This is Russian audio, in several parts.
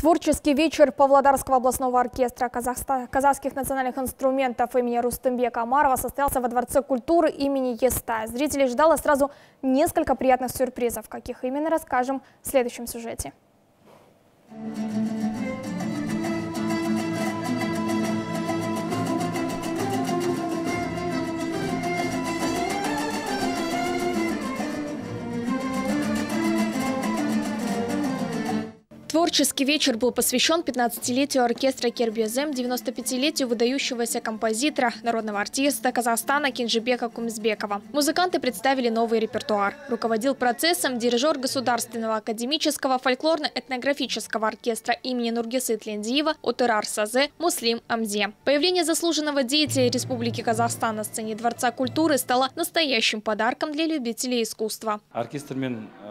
Творческий вечер Павлодарского областного оркестра казахских национальных инструментов имени Рустембека Амарова состоялся во Дворце культуры имени Еста. Зрителей ждало сразу несколько приятных сюрпризов. Каких именно, расскажем в следующем сюжете. Творческий вечер был посвящен 15-летию оркестра Кербезем, 95-летию выдающегося композитора, народного артиста Казахстана Кинжибека Кумзбекова. Музыканты представили новый репертуар. Руководил процессом дирижер Государственного академического фольклорно-этнографического оркестра имени Нургесы Тлендиева Утырар Сазе Муслим Амзе. Появление заслуженного деятеля Республики Казахстан на сцене Дворца культуры стало настоящим подарком для любителей искусства. оркестрмен э,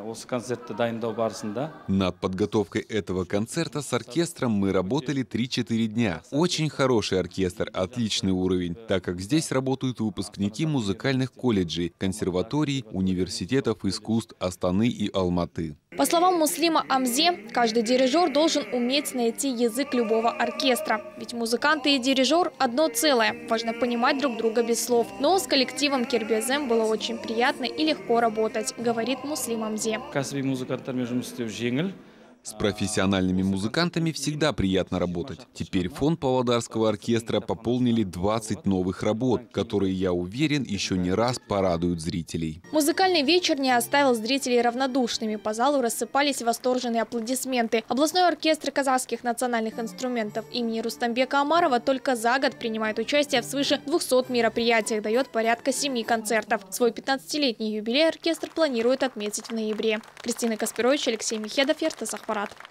Над подготовкой этого концерта с оркестром мы работали 3-4 дня. Очень хороший оркестр, отличный уровень, так как здесь работают выпускники музыкальных колледжей, консерваторий, университетов искусств Астаны и Алматы. По словам Муслима Амзе, каждый дирижер должен уметь найти язык любого оркестра. Ведь музыканты и дирижер – одно целое. Важно понимать друг друга без слов. Но с коллективом Кирбезем было очень приятно и легко работать, говорит Муслим Амзе. кәсіби музыканттармен жұмыс істеу жеңіл с профессиональными музыкантами всегда приятно работать. Теперь фонд Павлодарского оркестра пополнили 20 новых работ, которые, я уверен, еще не раз порадуют зрителей. Музыкальный вечер не оставил зрителей равнодушными. По залу рассыпались восторженные аплодисменты. Областной оркестр казахских национальных инструментов имени Рустамбека Амарова только за год принимает участие в свыше 200 мероприятиях, дает порядка 7 концертов. Свой 15-летний юбилей оркестр планирует отметить в ноябре. Кристина Каспирович, Алексей Михедов, Ертас Ахпарат.